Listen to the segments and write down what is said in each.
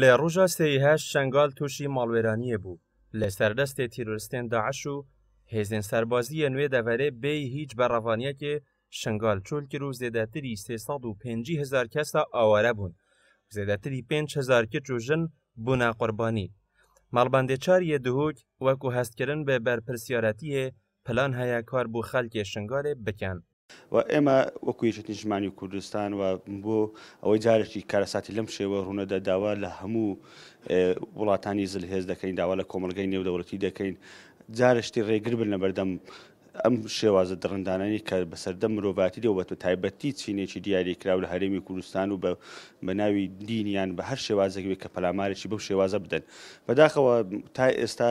لێ ڕۆژە سێهش شنگال تووشی ماڵوێرانیە بوو لە سەردەستێ تیرۆستێن داعش و هێزن سەربازیە نوێ دەڤەرێ بێ هیچ بەڕەوانیەکێ شنگال چۆلکر و زێدەتری 350 هزار کەسە ئاوارە بوون زێدەتری 5هزار کچ و ژن بوونا قوربانی ماڵبندێچاریە دهۆک وەکو هەستکردن بە بەرپرسیارەتیە پلان هەیە کار بوو خەلکێ شنگالێ بکەن و ئێمە وەکو یەکێتی ژمانی کوردستان و بۆ ئەوەی جارێکی کارەساتی لەم شێوە ڕوونەدا داوا لە هەموو وڵاتانی زل هێز دەکەین داوا لە کۆمەلگەی نێودەوڵەتی دەکەین جارشتی ڕێگر بن لە بەردەم ئەم شێوازە دڕندانانی کە بەسەردە مرۆڤاتی دەوە بە تایبەتی چینێکی دیاریکرااو لە هەرێمی کوردستان و بە ناوی دینیان بە هەر شێوازەکەوێت کە پەلامارێکی بەو شێوازە بدەن بەداخەوە تا ئێستا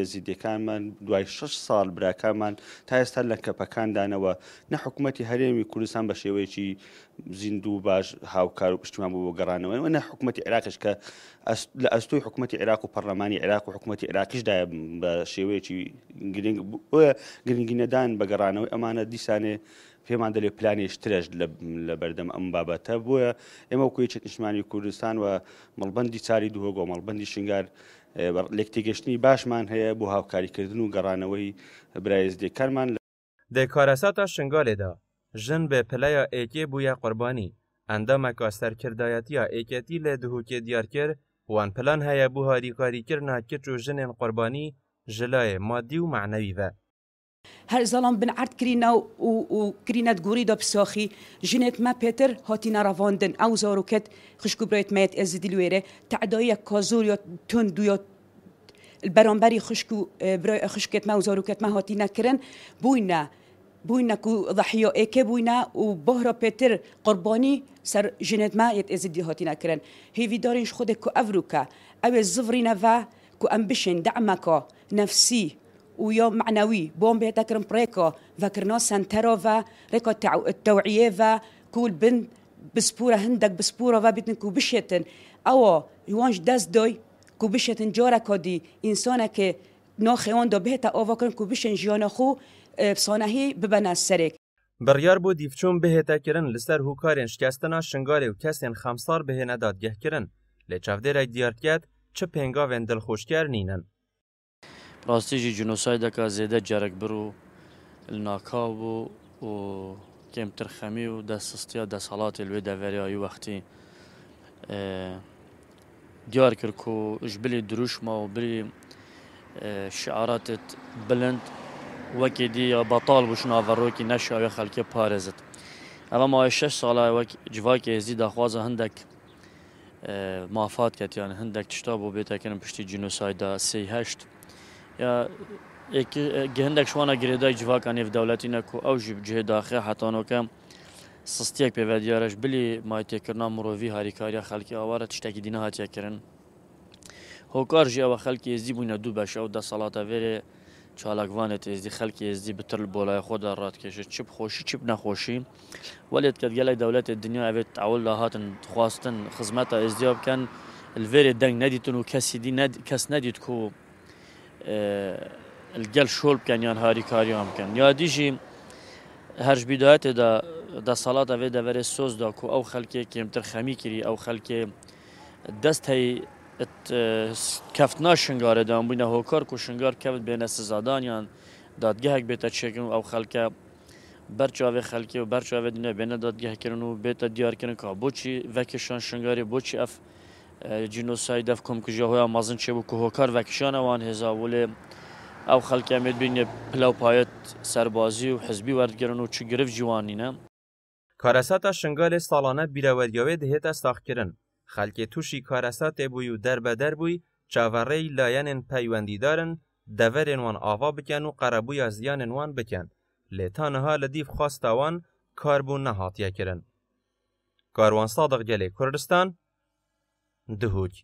یەزیدەکانمان دوای 6 ساڵ براکانمان تا ئێستا لە کەپەکاندانەوە نە حکوومەتتی هەرێمی کوردستان بە شێوەیەکی زیند و باش هاوکار و پشتیمان بۆ گەڕانەوە وەنە حکوومەتتی عراقش کە لە ئەستوی حکوومەتتی عراق و پەرلەمانی عراق و حکوومەتتی عراقیشدای بە شێوەیەکی گرنگ گرنگ بینەدان بەگەڕانەوەی ئەمانە دیسانێ پێمان دەلێ پلانێش ترش لە بەردەم ئەم بابەتە بووە ئێمە کوی چکشمانی کوردستان و مەڵبندی چاری دوهۆگۆ مەڵبندی شنگار لێکتێگەشتنی باشمان هەیە بۆ هاوکاریکردن و گەڕانەوەی برایزدێکارمان لە دێکارەساتا شنگالێدا ژن بێ پلەیە ئێکێ بووە قوربانی ئەندامەکە سەرکردایەتە ئێکەتی لێ دهوکێ دیارکرد وان پلان هەیە بوو هاریکاریکردنا کچ و ژنێن قوربانی ژلایە مادی و معنەویە هر زلام بن عرض کرینا و کرینا دگوری تقوريدا بساخي جنات ما پتر هاتی رافاندن آوزارو کت خشكو برايت مات ازدي الويرة تعدايا كازور تون تندو يا البرامبري خشكو براي خشكت ما آوزارو کت ما هاتی بوینا بوینا کو بوينا ای که بوینا و وبهرة پتر قربانی سر جنات ما یت از هاتينا هاتی هي هی دارين خود کو افروکا اول زفرینا و کو أمبشن دعمك نفسی يوم معنوي بوم تكرم بريكو فاكرنو سانتروفا ريكو فا كل بن بسبورة هندك بسبورة و كوبشتن أو يوانج داس دوي كوبشتن جورا كودي إنسانا كي نو خیوان دو بهت آواکن کوبشن جیان خو بسانهی ببنا سرک. بریار بو دیفچون بهتا کرن لسر هوکارین شکستنا شنگاری و کسین خمسار به ندادگه کرن. لچفده را دیارکت چه وندل خوشگر نینن. راستی جی جنوسایدا کا زیده جرک برو الناکاو و و کمتر خمی و دست استیا دست حالات الوی دوری آیی وقتی دیار کرد که جبلی دروش ما و بلی شعارات بلند وکی دی بطال بوش نافرو که نشه آوی خلکی پارزد اما ما شش ساله وک جواکی ازی دخواز هندک مافات کت یعنی هندک تشتا بو بیتا کنم پشتی جنوسایدا سی هشت یا گەهندێک شوانە گرێدای جوواکان نێودەوڵەتینە و ئەو ژی بجێ داخێ هاتانۆکە سستیەک پێوە دیارەش بلی مایتێکردنا مرۆڤی هاریکاریە خەڵکی ئاوارە تشتێکی دیە هااتێکردن هۆکار ژیەوە خەلکی ێزی بووینە دوو بەشە و دە سەڵاتە وێرێ چالاکوانێت ێزدی خەلکی ێزدی بتر بۆ لای خۆدا ڕاتکێشێت چپ خۆشی چپ نەخۆشی وەێت کە گەلای دەوڵەتێت دنیا ئەوێت ئەول لا هاتن خواستن خزمەتە ئێزدیا بکەن لێرێ دەنگ نەدیتون و کەسیدی کەس نەدیت و گل شل بکن یان هاری کاری هم کن یا دیجی هر بدایت دا دا صلات و دا ور سوز دا کو او خلک کم تر خمی کری او خلک دست هی کفتنا شنگار دان بوینه هوکار کو شنگار کفت بین سزادان یان دادگهک بیتا چکن او خلکه برچاوه خلکی و برچاوه دینه بینه دادگه کرن و بیتا دیار کرن که بوچی وکشان شنگاری بوچی اف جنوسای دف کم کجا هوا مازن چه بو کوهکار و کشان وان هزا ولی او خلک امید بین پلاو پایت سربازی و حزبی وردگرن و چه گرف جوانی نه کارسات شنگال سالانه بیروریاوی دهیت استاخ کرن خلک توشی کارسات بوی و در بدر بوی چاوری لاین پیوندی دارن دورین وان آوا بکن و قربوی از زیان وان بکن لیتانها لدیف خواستوان کاربون نهاتیه کرن کاروان صادق گلی کردستان дгуть.